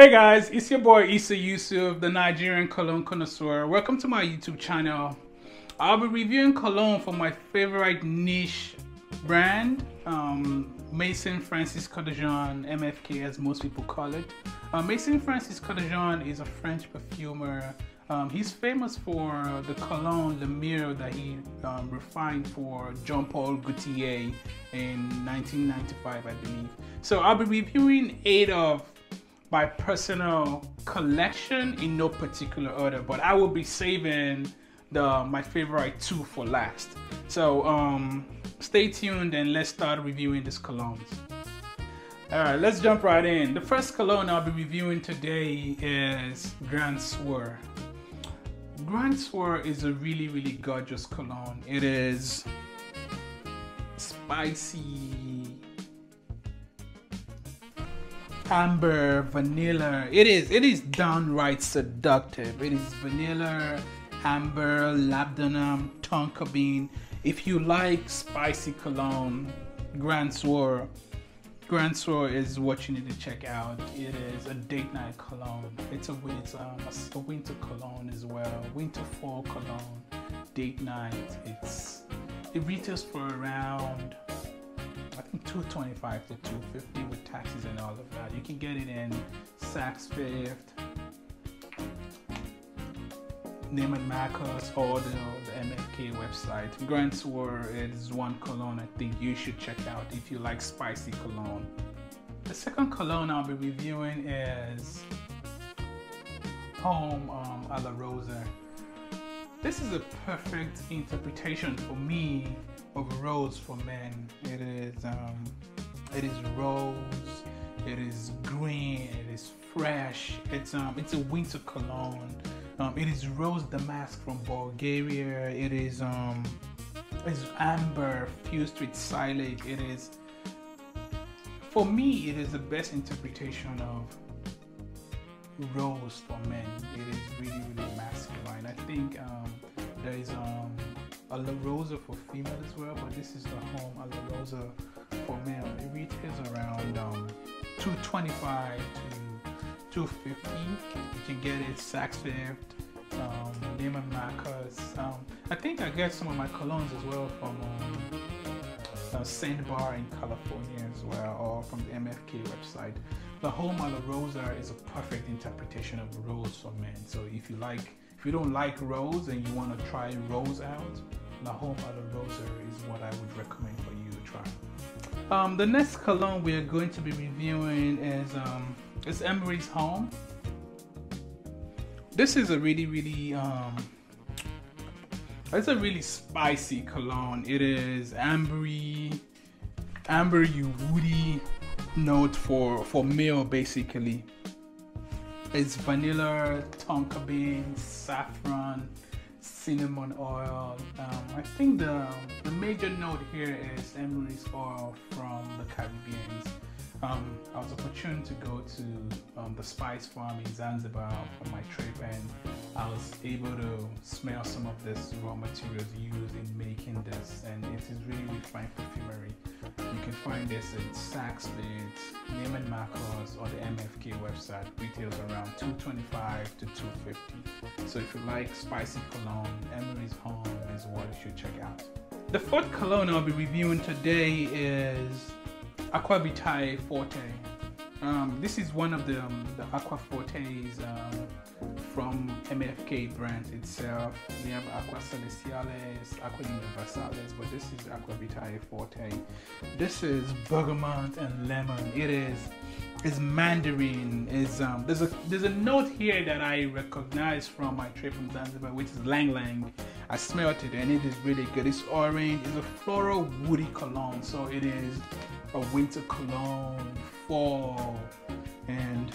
Hey guys, it's your boy Issa Yusuf, the Nigerian cologne connoisseur. Welcome to my YouTube channel. I'll be reviewing cologne for my favorite niche brand, um, Maison Francis Kurkdjian, MFK as most people call it. Uh, Maison Francis Kurkdjian is a French perfumer. Um, he's famous for the cologne Le Male that he um, refined for Jean Paul Gaultier in 1995, I believe. So I'll be reviewing eight of my personal collection in no particular order, but I will be saving the my favorite two for last. So um, stay tuned and let's start reviewing these colognes. Alright, let's jump right in. The first cologne I'll be reviewing today is Grand Soir. Grand Soir is a really, really gorgeous cologne. It is spicy, amber, vanilla. It is, it is downright seductive. It is vanilla, amber, labdanum, tonka bean. If you like spicy cologne, Grand Soir Grand Soir is what you need to check out. It is a date night cologne. It's a, it's um, a, winter cologne as well. Winter fall cologne, date night. It's it retails for around 225 to 250 with taxes and all of that. You can get it in Saks Fifth, Neiman Marcus or the, MFK website. Grand Soir is one cologne I think you should check out if you like spicy cologne. The second cologne I'll be reviewing is Homme um, a la Rose. This is a perfect interpretation for me of rose for men. It is um, it is rose, it is green, it is fresh. It's um it's a winter cologne. Um, it is rose damask from Bulgaria. It is um, it's amber fused with xylate. It is, for me, it is the best interpretation of rose for men. It is really, really masculine. I think um, there is um, a La Rosa for female as well, but this is the Homme a La Rosa for male. It retails around um, 225 to 250 You can get it Saks Fifth, um, Neiman Marcus. Um, I think I get some of my colognes as well from um, uh, Scent Bar in California as well, or from the MFK website. The la Rosa is a perfect interpretation of rose for men. So if you like, if you don't like rose and you want to try rose out, a la Rosa is what I would recommend for you to try. Um, the next cologne we are going to be reviewing is um, it's Amyris Homme. This is a really, really, um, it's a really spicy cologne. It is ambery, ambery woody note for for meal basically. It's vanilla, tonka beans, saffron, cinnamon oil. Um, I think the the major note here is Amyris oil from the Caribbean um, I was opportune to go to um, the spice farm in Zanzibar for my trip and I was able to smell some of this raw materials used in making this and it is really refined perfumery. You can find this at Saks Fifth, Neiman Marcus or the MFK website. Retails around 225 to 250. So if you like spicy cologne, Amyris Homme is what you should check out. The fourth cologne I'll be reviewing today is Aqua Vitae Forte. Um, this is one of the, um, the Aqua Fortes um, from MFK brand itself. We have Aqua Celestiales, Aqua Universales, but this is Aqua Vitae Forte. This is bergamot and lemon. It is is mandarin. Is um, there's a there's a note here that I recognize from my trip from Zanzibar, which is Ylang Ylang. I smelled it and it is really good. It's orange. It's a floral woody cologne, so it is a winter cologne, fall, and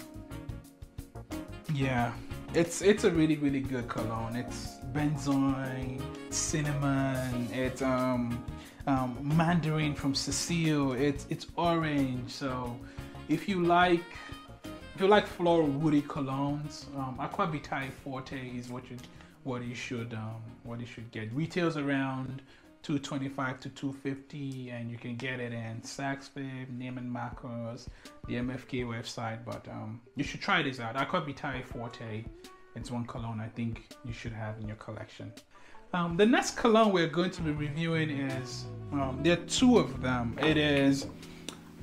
yeah, it's it's a really really good cologne. It's benzoin, cinnamon, it's um, um, mandarin from Sicily. It's it's orange. So if you like if you like floral woody colognes, um, Aqua Vitae Forte is what you what you should um, what you should get. Retails around 225 to 250 and you can get it in Saks Fifth, Neiman Marcus, the MFK website. But um, you should try this out. I Aqua Vitae Forte. It's one cologne I think you should have in your collection. Um, the next cologne we're going to be reviewing is um, there are two of them. It is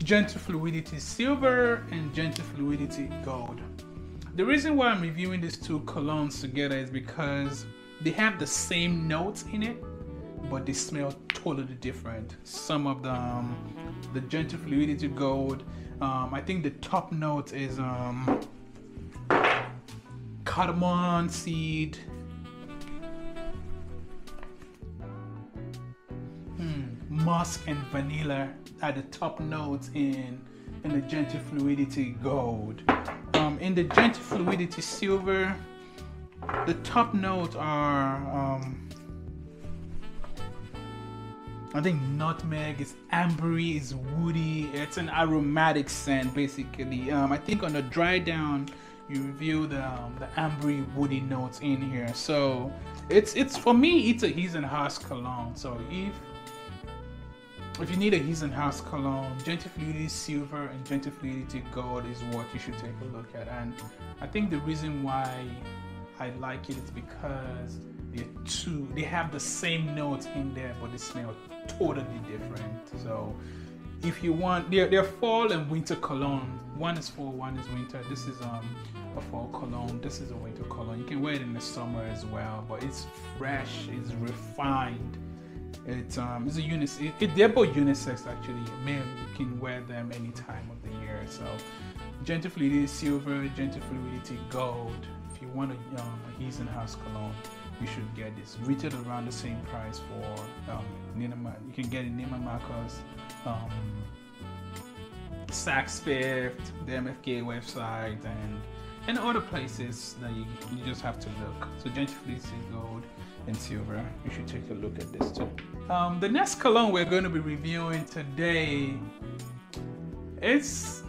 Gentle Fluidity Silver and Gentle Fluidity Gold. The reason why I'm reviewing these two colognes together is because they have the same notes in it, but they smell totally different. Some of them, the Gentle Fluidity Gold, um, I think the top note is um, cardamom seed. Hmm, musk and vanilla are the top notes in in the Gentle Fluidity Gold. Um, in the Gentle Fluidity Silver, the top notes are um, I think nutmeg is ambery, is woody. It's an aromatic scent basically. Um, I think on the dry down, you reveal the um, the ambery woody notes in here. So it's it's for me, it's a He's and Haas cologne. So if if you need a and Haas cologne, Gentle Fluidity Silver and Gentle Fluidity Gold is what you should take a look at. And I think the reason why I like it is because they're two, they have the same notes in there, but they smell totally different. So if you want, they're, they're fall and winter cologne. One is fall, one is winter. This is um a fall cologne. This is a winter cologne. You can wear it in the summer as well, but it's fresh, it's refined. It's um it's a unisex. It, it, they're both unisex actually. Men can wear them any time of the year. So gentle fluidity silver, gentle fluidity gold. If you want a um, He's and Haas cologne, you should get this. Retail around the same price for um, Neiman. You can get it Neiman Marcus, um, Saks Fifth, the MFK website, and and other places that you, you just have to look. So Gentle Fluidity Gold and Silver. You should take a look at this too. Um, the next cologne we're going to be reviewing today is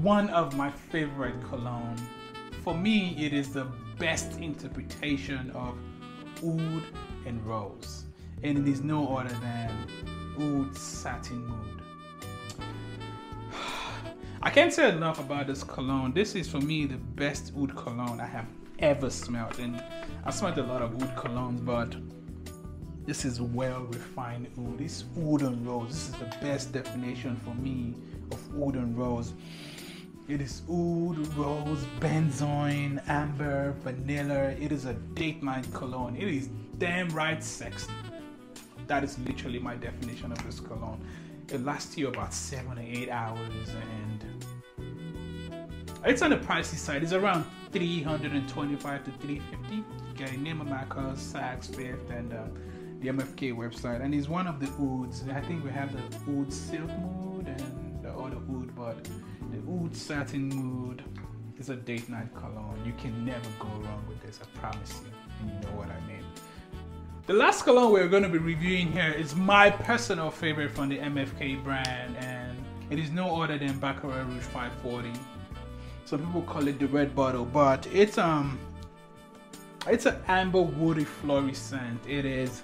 one of my favorite cologne. For me, it is the best interpretation of oud and rose, and it is no other than oud satin mood. I can't say enough about this cologne. This is for me the best oud cologne I have ever smelled, and I smelled a lot of oud colognes, but this is well refined oud. This wooden rose. This is the best definition for me of and rose. It is oud, rose, benzoin, amber, vanilla. It is a date night cologne. It is damn right sexy. That is literally my definition of this cologne. It lasts you about seven or eight hours and it's on the pricey side. It's around 325 to 350. Getting Neiman Marcus, Saks Fifth, and uh, the MFK website. And it's one of the ouds. I think we have the oud silk mood and the other oud, but the oud satin mood is a date night cologne. You can never go wrong with this, I promise you. And you know what I mean. The last cologne we're going to be reviewing here is my personal favorite from the MFK brand, and it is no other than Baccarat Rouge 540. Some people call it the red bottle, but it's um, it's an amber woody floral scent. It is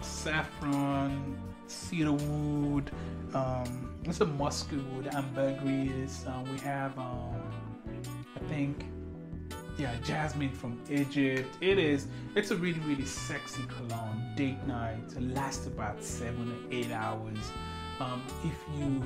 saffron, cedarwood, um, it's a musky wood, ambergris. Um, we have um, I think yeah, jasmine from Egypt. It is. It's a really, really sexy cologne. Date night. It lasts about seven or eight hours. Um, if you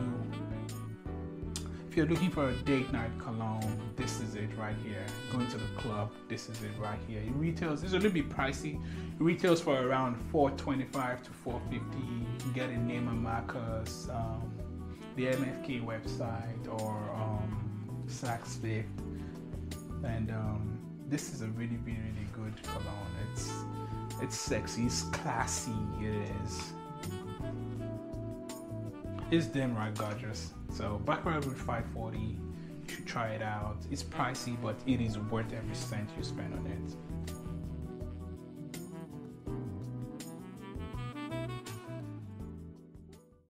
if you're looking for a date night cologne, this is it right here. Going to the club, this is it right here. It retails. It's a little bit pricey. It retails for around 425 to 450. You can get it Neiman Marcus, um, the MFK website, or um, Saks Fifth and um, this is a really really really good cologne it's it's sexy it's classy it is it's damn right gorgeous so Baccarat Rouge 540 you should try it out. It's pricey but it is worth every cent you spend on it